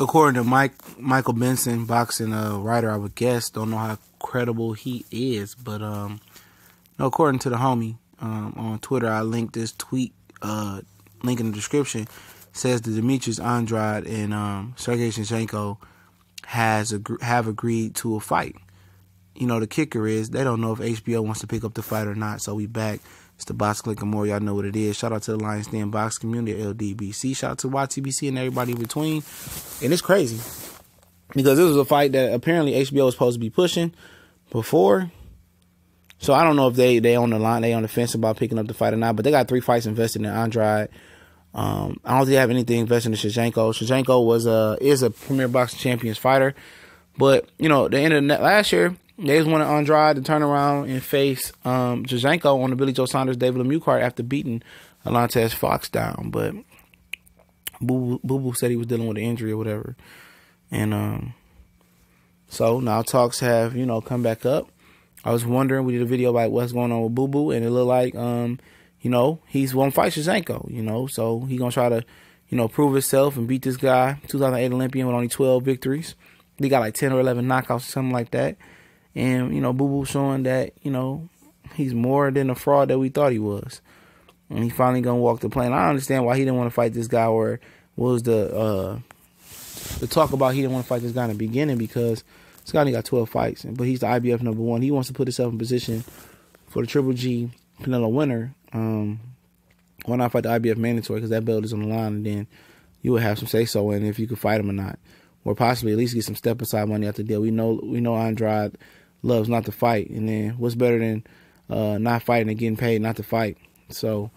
according to Mike Michael Benson, boxing uh, writer, I would guess. Don't know how credible he is, but um, no, according to the homie um, on Twitter, I linked this tweet, uh, link in the description. Says that Demetrius Andrade and um, Sergey Shevchenko has ag- have agreed to a fight. You know, the kicker is they don't know if HBO wants to pick up the fight or not. So we back. It's the Boxing Clinic and more. Y'all know what it is. Shout out to the Lions Den Box Community, LDBC. Shout out to YTBC and everybody in between. And it's crazy because this was a fight that apparently HBO was supposed to be pushing before. So I don't know if they they on the line, they on the fence about picking up the fight or not. But they got three fights invested in Andrade. Um, I don't think they have anything invested in Shevchenko. Shevchenko was a is a Premier Boxing Champions fighter, but you know the end of the last year they just wanted Andrade to turn around and face um, Shevchenko on the Billy Joe Saunders David Lemieux card after beating Alantez Fox down. But Boo Boo said he was dealing with an injury or whatever. And um, so now talks have, you know, come back up. I was wondering, we did a video about what's going on with Boo Boo, and it looked like, um, you know, he's one fight Shevchenko, you know, so he's going to try to, you know, prove himself and beat this guy, 2008 Olympian with only 12 victories. He got like 10 or 11 knockouts or something like that. And, you know, Boo Boo showing that, you know, he's more than the fraud that we thought he was. And he finally gonna walk the plane. I understand why he didn't want to fight this guy or what was the uh the talk about he didn't want to fight this guy in the beginning because this guy only got twelve fights, but he's the IBF number one. He wants to put himself in position for the Triple G Canelo winner. Um why not fight the IBF mandatory because that belt is on the line and then you would have some say so in if you could fight him or not. Or possibly at least get some step aside money out the deal. We know we know Andrade loves not to fight. And then what's better than uh, not fighting and getting paid not to fight? So,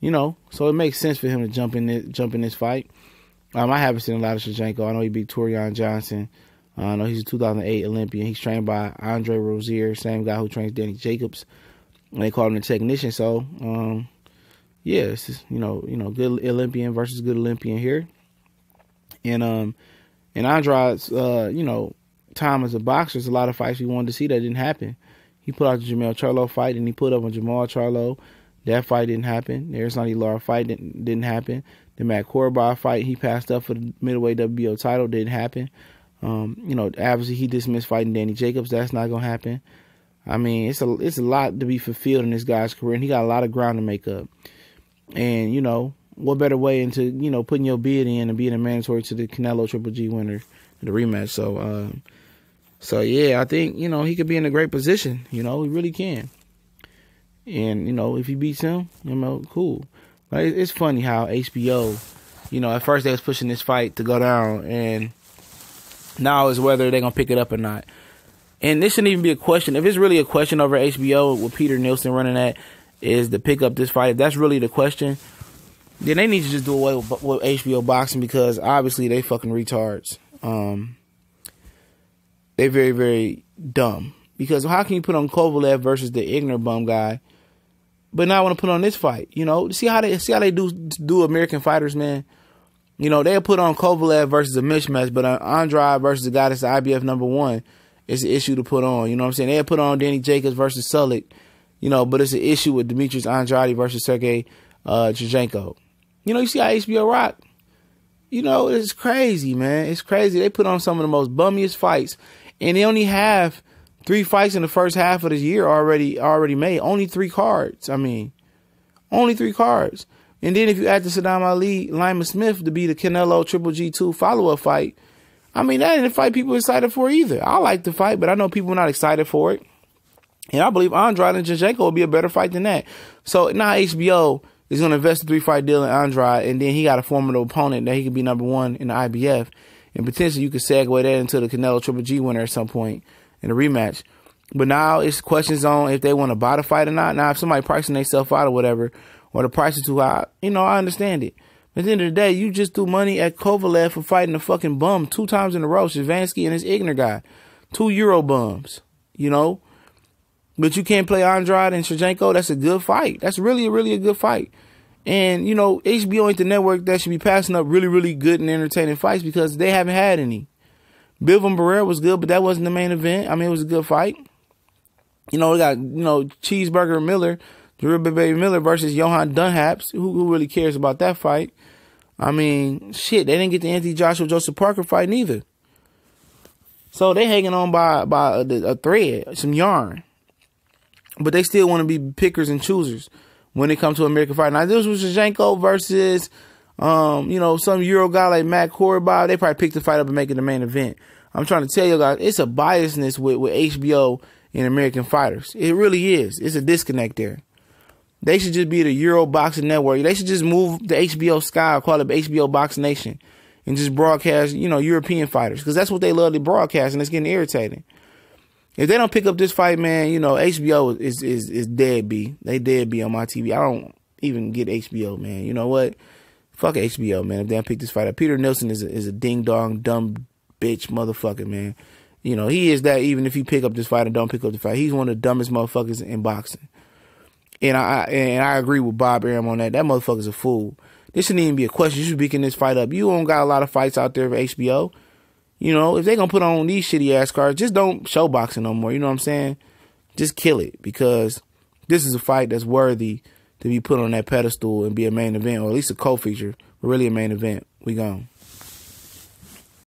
you know, so it makes sense for him to jump in this, jump in this fight. Um, I haven't seen a lot of Shevchenko. I know he beat Tureano Johnson. Uh, I know he's a 2008 Olympian. He's trained by Andre Rozier, same guy who trains Danny Jacobs. And they call him the technician. So, um, yeah, it's just, you know, you know, good Olympian versus good Olympian here. And um, and Andrade's, uh, you know, time as a boxer, there's a lot of fights we wanted to see that didn't happen. He put out the Jermell Charlo fight, and he put up on Jermall Charlo. That fight didn't happen. The Erislandy Lara fight didn't, didn't happen. The Matt Korobov fight, he passed up for the middleweight WBO title, didn't happen. Um, you know, obviously he dismissed fighting Danny Jacobs. That's not gonna happen. I mean, it's a it's a lot to be fulfilled in this guy's career, and he got a lot of ground to make up. And you know, what better way into you know putting your bid in and being a mandatory to the Canelo Triple G winner, the rematch. So, um, so yeah, I think you know he could be in a great position. You know, he really can. And you know, if he beats him, you know, cool. But it's funny how HBO, you know, at first they was pushing this fight to go down, and now is whether they're gonna pick it up or not. And this shouldn't even be a question. If it's really a question over HBO with Peter Nelson running that, is to pick up this fight. If that's really the question, then they need to just do away with, with HBO boxing because obviously they fucking retards. Um, they very very dumb because how can you put on Kovalev versus the ignorant bum guy, but not want to put on this fight? You know, see how they see how they do do American fighters, man. You know, they'll put on Kovalev versus a mismatch, but Andrade versus the guy that's the IBF number one is an issue to put on. You know what I'm saying? They'll put on Danny Jacobs versus Sulecki, you know, but it's an issue with Demetrius Andrade versus Sergey uh, Shevchenko. You know, you see how HBO rock. You know, it's crazy, man. It's crazy. They put on some of the most bummiest fights, and they only have three fights in the first half of the year already already made. Only three cards. I mean, only three cards. And then if you add the Sadam Ali, Liam Smith to be the Canelo Triple G two follow up fight, I mean that ain't a fight people excited for either. I like the fight, but I know people are not excited for it. And I believe Andrade and Shevchenko will be a better fight than that. So now HBO is going to invest a three fight deal in Andrade, and then he got a formidable opponent that he could be number one in the IBF, and potentially you could segue that into the Canelo Triple G winner at some point in a rematch. But now it's questions on if they want to buy the fight or not. Now if somebody pricing themselves out or whatever, or the price is too high, you know I understand it. But at the end of the day, you just threw money at Kovalev for fighting a fucking bum two times in a row, Shabranskyy and his ignorant guy, two Euro bums, you know. But you can't play Andrade and Shevchenko. That's a good fight. That's really, really a good fight. And, you know, HBO ain't the network that should be passing up really, really good and entertaining fights because they haven't had any. Bivol Barrera was good, but that wasn't the main event. I mean, it was a good fight. You know, we got, you know, Cheeseburger Miller, Drew Baby Miller versus Johann Duhaupas. Who, who really cares about that fight? I mean, shit, they didn't get the Anthony Joshua Joseph Parker fight neither. So they hanging on by by a, a thread, some yarn. But they still want to be pickers and choosers when it comes to American fight. Now this was Shevchenko versus um, you know, some Euro guy like Matt Korobov. They probably picked the fight up and make it the main event. I'm trying to tell you guys, it's a biasness with, with HBO and American fighters. It really is. It's a disconnect there. They should just be the Euro Boxing Network. They should just move the HBO Sky, call it HBO Box Nation, and just broadcast, you know, European fighters because that's what they love to broadcast, and it's getting irritating. If they don't pick up this fight, man, you know, HBO is is is dead. B they dead. B on my TV. I don't even get HBO, man. You know what? Fuck HBO, man. If they don't pick this fight up, Peter Nelson is a, is a ding dong dumb bitch motherfucker, man. You know, he is that even if he pick up this fight and don't pick up the fight. He's one of the dumbest motherfuckers in boxing. And I and I agree with Bob Arum on that. That motherfucker's a fool. This shouldn't even be a question. You should be picking this fight up. You don't got a lot of fights out there for HBO. You know, if they gonna put on these shitty ass cards, just don't show boxing no more. You know what I'm saying? Just kill it because this is a fight that's worthy to be put on that pedestal and be a main event, or at least a co-feature, but really a main event. We gone.